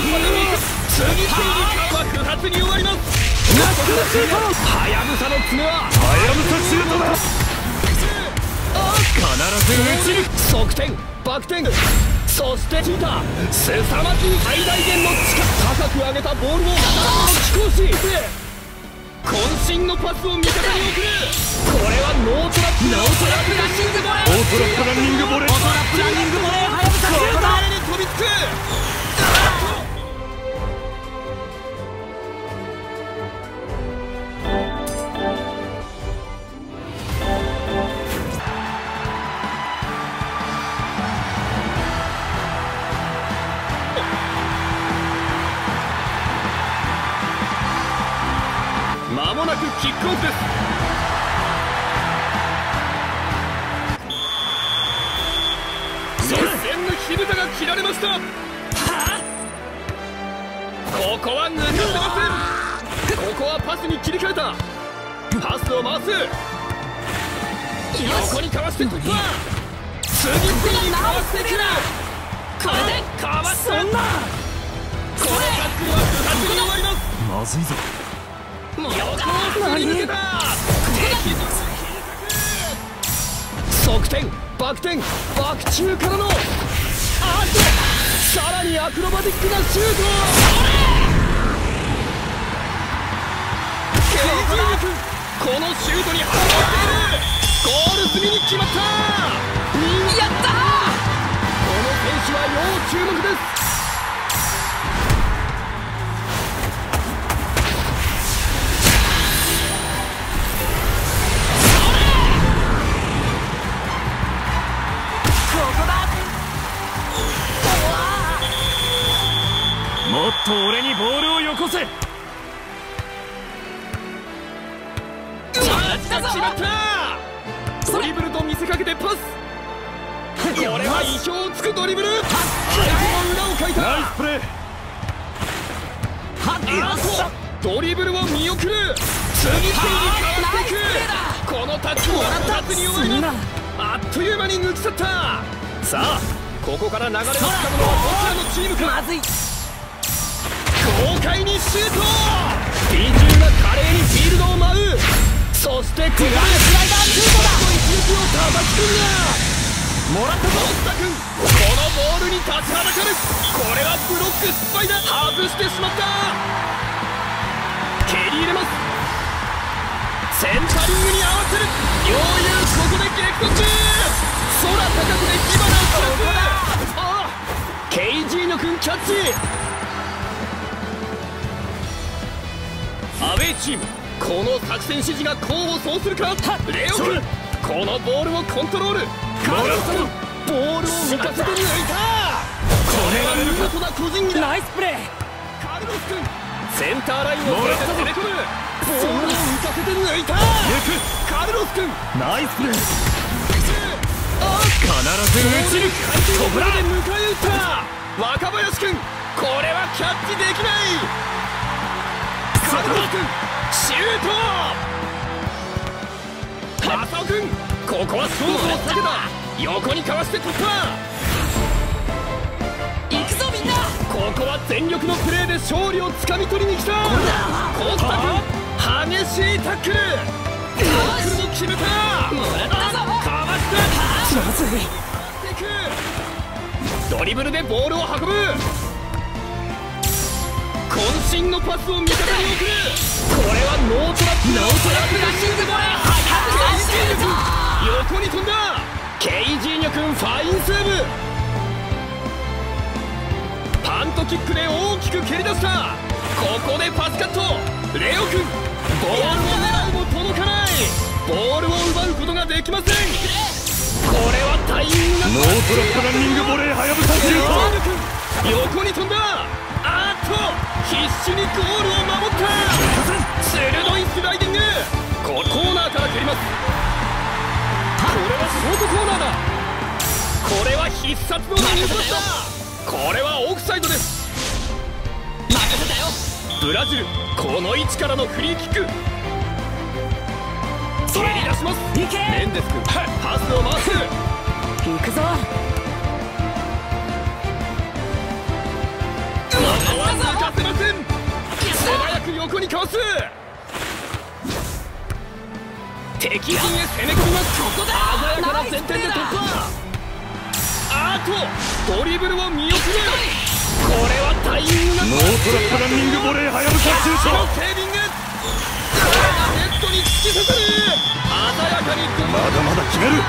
破天荒次々は不発に終わりますナックルシュートはやぶさの爪ははやぶさシュートだ必ず打ち抜く側転バク転そしてチータ凄まじい最大限の力高く上げたボールを飛行し渾身のパスを味方に送るこれはノートラップノートラップランニングボレーノートラップランニングボレーオートラップランニングボレーはやぶさシュート横にかわして突破次々にか。わしてくるこれでかわした。このタックルは不発に終わりますまずいぞ横を振り抜けた側転バク転バク中からのあっとさらにアクロバティックなシュートケイジーニ君このシュートにハマっているゴール隅に決まったやったこの選手は要注目ですも2つにあっという間に抜き去った。さあここから流れをつかむのはどちらのチームか。まずい。豪快にシュート。美獣が華麗にフィールドを舞う。そしてここでスライダーシュートだ。一撃を叩き込んだもらったぞオスタ君。このボールに立ちはだかる。これはブロック失敗だ外してしまった。蹴り入れますセンタリングに合わせるようやくここで激突空高くで火花を散らすああケイジーノ君キャッチアウェイチームこの作戦指示が功を奏するかレオ君このボールをコントロールカーロス君ボールを浮かせて抜いたこれは見事な個人技だナイスプレーカルロス君センターラインを越えて攻め込むボールを浮かせて抜いたカルロス君。ナイスプレー。あ必ず打ち抜くコブラ。で迎え撃った。若林君。これはキャッチできない。カルロス君。シュート。君。ここは勝負を避けた。横にかわして突破ここは全力のプレーで勝利をつかみ取りに来たコスタ君激しいタックルタックルも決めたもらったぞかわしたまずいドリブルでボールを運ぶ渾身のパスを味方に送るこれはノートラップノートラップラッシングボレー横に飛んだケイジーニョ君ファインセーブントキックで大きく蹴り出した。ここでパスカット。レオ君ボールを狙うも届かない。ボールを奪うことができません。これはタイミングがノートラップランニングボレーはやぶさシュート横に飛んだあっと必死にゴールを守った。鋭いスライディング。こコーナーから蹴ります。これはショートコーナーだ。これは必殺の投げだこれはオフサイドです。任せたよ。ブラジルこの位置からのフリーキック。蹴り出します。メンデス君。パスを回す。行くぞ。こく横にかわす。敵陣へ攻め込みます。ここだ。鮮やかな前転で突破あとドリブルを見送る。これはタイミングがノートラップランニングボレーはやぶさシューこのトセービングこれがネットに突き刺さる鮮やかに軍まだまだ決める。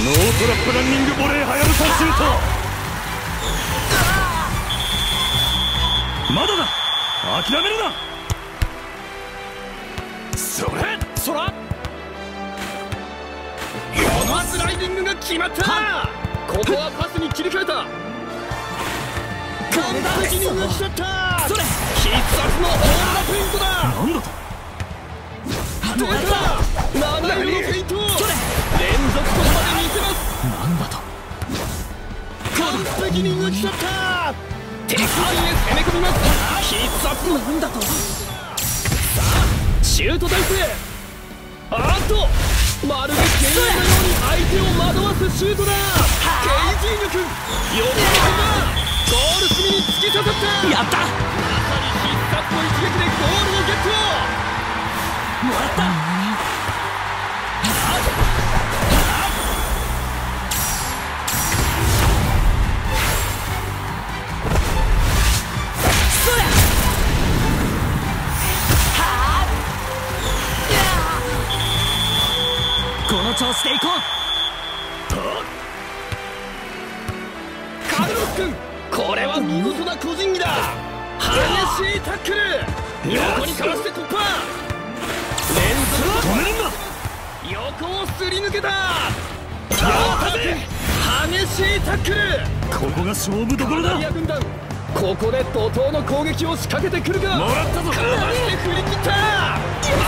ノートラップランニングボレーはやぶさシュートまだだ諦める。なングが決まった！ここはパスに切り替えた！に抜き去った！それ！必殺のオーラフェイントだ！なんだ！と？出たのフェイント連続突破で見せます！なんだと？完璧に抜き去った！敵陣へ攻め込みます！必殺のなんだと？さあシュート体勢あっと！まるで幻影のように！相手を惑わすシュートだ。ケイジーヌ君よくだゴール隅に突き刺さった。やった。まさに必殺の一撃でゴールをゲットもらっ。たこの調子でいこカ見事な個人技だ。激しいタックル。横にかわして突破。連続。う止めるんだ横をすり抜けた。両手激しいタックル。ここが勝負どころだ。ここで怒涛の攻撃を仕掛けてくるがもらったぞ。かわして振り切った。マ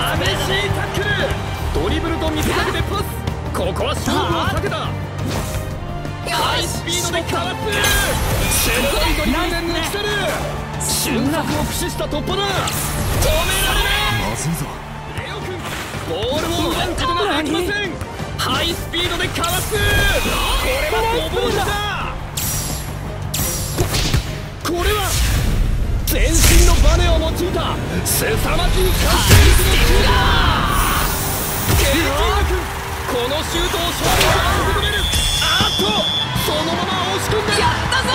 サ君激しいタックル。ドリブルと見せかけてパス。ここは勝負を避けたハイスピードでかわす鋭いドリブルで抜き去る瞬殺を駆使した突破だ止められないまずいぞレオ君ボールを奪うことができませんハイスピードでかわすこれはごぼうだこれは全身のバネを用いた凄まじい完成力のシュートだケイ君このシュートを勝利に受け止める。あっと！そのまま押し込んで。やったぞ。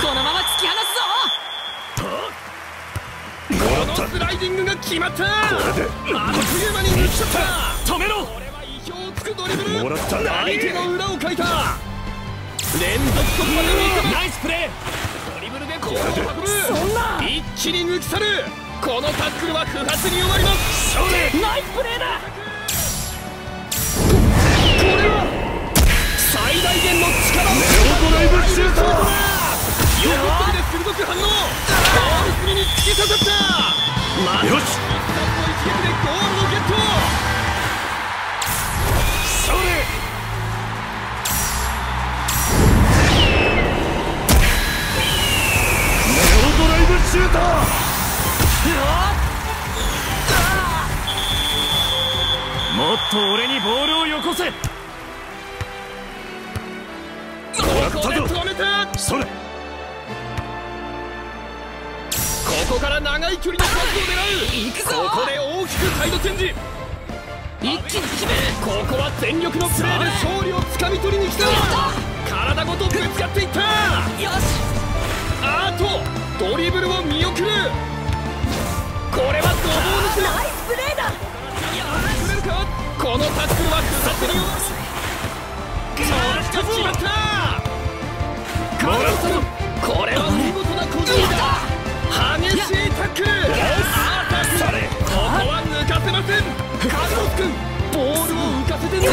このまま突き放すぞこのスライディングが決まった。あっという間に抜き去ったもらった。相手の裏をかいた。連続突破でナイスプレドリブルでボールを運ぶそんな。一気に抜き去る。このタックルは不発に終わります。ー勝利ナイスプレーだ。これは最大限の力を。ネオドライブシュート横っ飛びで鋭く反応。ゴール隅に突き刺さった。まずよし。必殺の一撃でゴールをゲットっと俺にボールをよこせ。ここで止めた。それ。ここから長い距離のパスを狙う。行くぞ。ここで大きくサイドチェンジ。一気に決めここは全力のプレーで勝利をつかみ取りに来た。体ごとぶつかっていった。よしタックルは不殺に終わる決まったカルロス君これは見事な個人だ激しいタックここは抜かせませんボールを浮かせて抜いた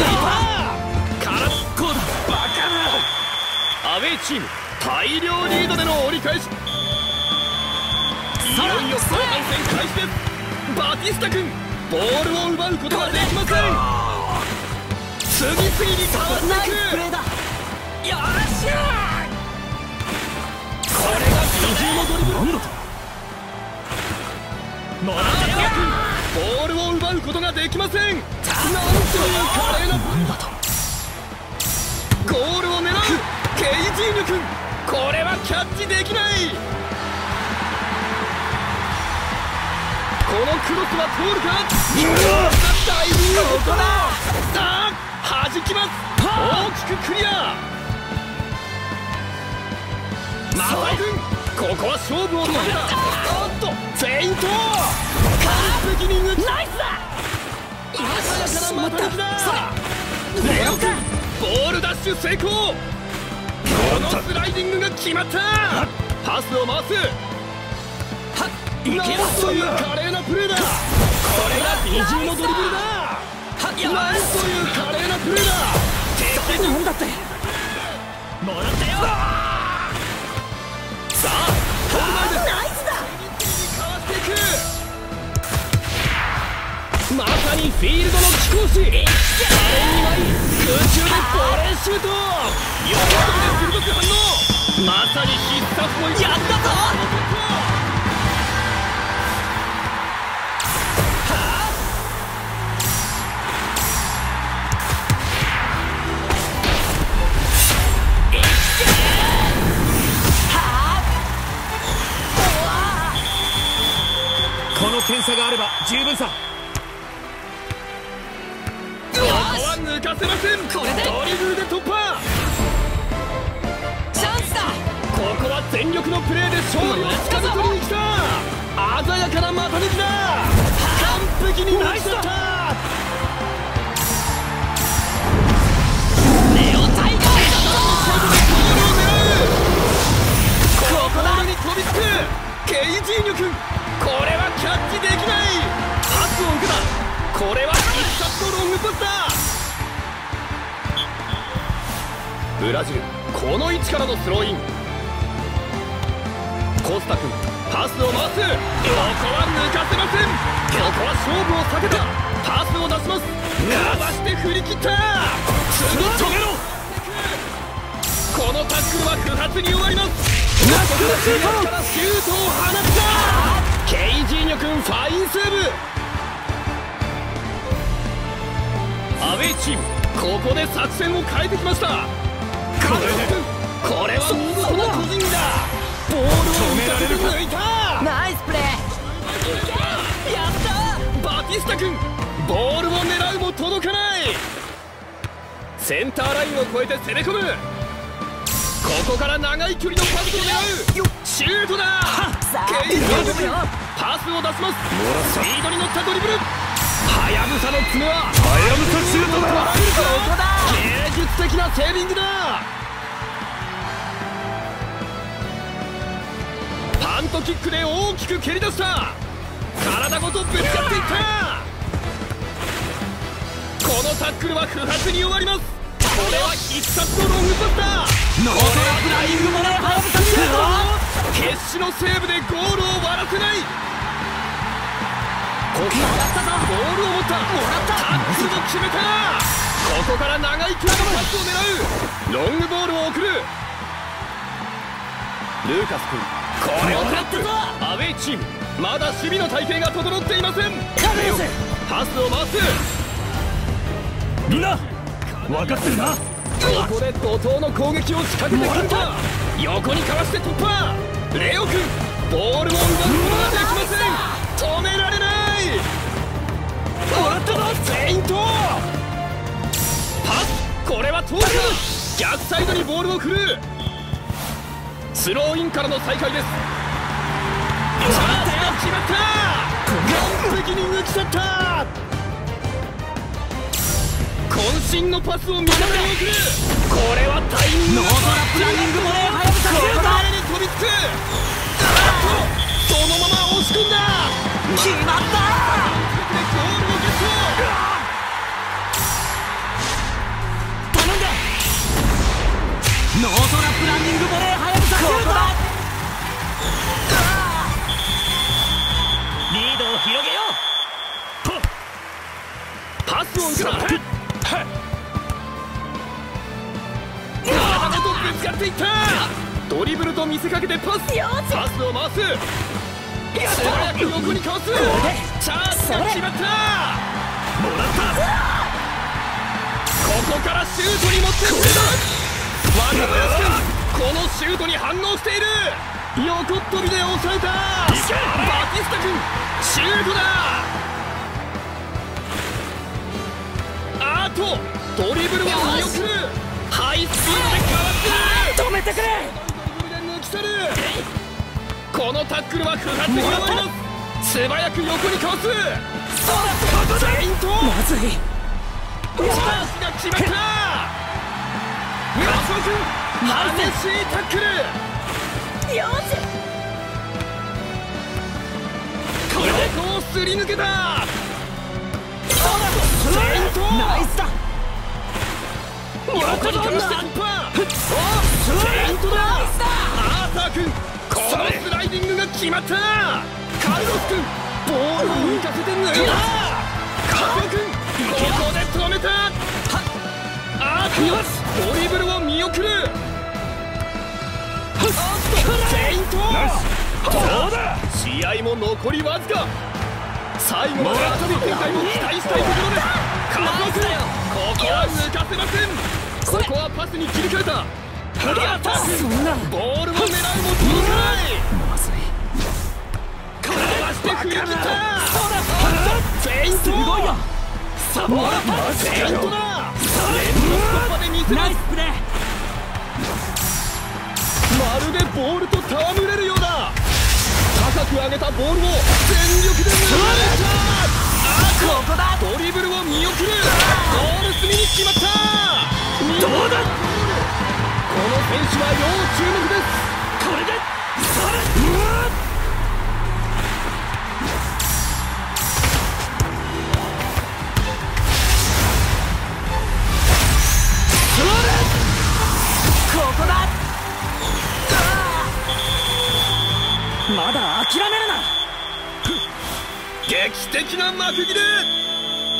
カラスこうだバカなアウェイチーム大量リードでの折り返しいよいよ後半戦開始です。バティスタ君ボールを奪うことができません。次々に変わっていくナイスプレーだよっしゃこれが美獣のドリブルなんだと。マラ君ボールを奪うことができません。なんという華麗ななんだとゴールを狙う。ケイジーニョ君これはキャッチできない。このクロスは通るか？ダイビングここだ。さあ弾きます。大きくクリア。マサイ君ここは勝負をかけたおっとフェイント。完璧に抜きナイスだ鮮やかな股抜きだレオ君ボールダッシュ成功このスライディングが決まった。パスを回すなんという華麗なプレーだこれが美獣のドリブルだなんという華麗なプレーだ敵になんだって。もらったよさあゴール前でナイスだ。かわしていくまさにフィールドの貴公子。華麗に舞い鮮やかな股抜きだ。完璧にナイスだったレオタイガーここだ。に飛びつく。ケイジーニョ君これはキャッチできない。パスを受けたこれは必殺のロングパスだブラジルこの位置からのスローイン。コスタ君。パスを回すここは抜かせませんここは勝負を避けた。パスを出します。かわして振り切った。次止めろ。このタックルは不発に終わります。ナックルシュートからシュートを放ったケイジーニョ君ファインセーブ。アウェイチームここで作戦を変えてきました。これは見事な個人技。だボールを浮かせて抜いたナイスプレー。やったバティスタ君。ボールを狙うも届かない。センターラインを越えて攻め込む。ここから長い距離のパスを狙う。シュートだ。ケイジーニョ君頼むよパスを出します。スピードに乗ったドリブル。ハヤブサの爪は。ハヤブサシュートだ。ここだ芸術的なセービングだトキックで大きく蹴り出した。体ごとぶつかっていった。このタックルは不発に終わります。これは必殺のロングパスだノートラフライングもねハヤブサシュート決死のセーブでゴールを割らせない。ここもらったぞボールを持ったもらったタックルも決めた。ここから長い距離のパスを狙う。ロングボールを送る。ルーカス君。これをトラップアウェイチーム。まだ守備の体系が整っていません。カメラス。パスを回すみんな分かってるな。ここで怒涛の攻撃を仕掛けてくる。か横にかわして突破。レオ君ボールを奪うことができません。止められない。もらったぞ。フェイントパス。これは通るか逆サイドにボールを振るスローインからの再開です。チャンスが決まった。完璧に抜き去った。渾身のパスを味方に送る。これはタイミング。ノートラップランニングもねハヤブサシュート前に飛びつくあっとそのまま押し込んだ。決まった。ノートラップランニングボレーハヤブサシュートリードを広げよう。パスを受けた体とぶつかっていったドリブルと見せかけてパスパスを回す素早く横にかわすチャンス。が決まったもらったここからシュートに持ってくる若林君このシュートに反応している。横っ飛びで抑えた。バティスタ君シュートだ。あとドリブルを見送るハイスピードでかわ止めてくれ。抜き去る。このタックルは不発に終わります。素早く横にかわすフェイント。まずい。チャンスが決まった。松尾君激しいタックルよし。これでこうすり抜けた。ナイスだ。横にかわして突破おフェイントだ。アーサー君このスライディングが決まった。カルロス君ボールを浮かせて抜いたカズオ君ここで止めた。あーとドリブルを見送る。フェイントそうだ。試合も残りわずか。最後の再び展開も期待したいところです。カズオ君ここは抜かせません。ここはパスに切り替えた。アーターそんなボールを狙うも届かない。まずいかわして振り切った。フェイントすごいよサポーターフェイントだ。連続突破で見せますナイスプレー。るでボールと戯れるようだ。高く上げたボールを全力で抜かれたあここだ！とドリブルを見送る。ゴール隅に幕切れ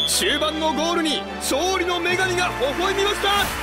終盤のゴールに勝利の女神が微笑みました。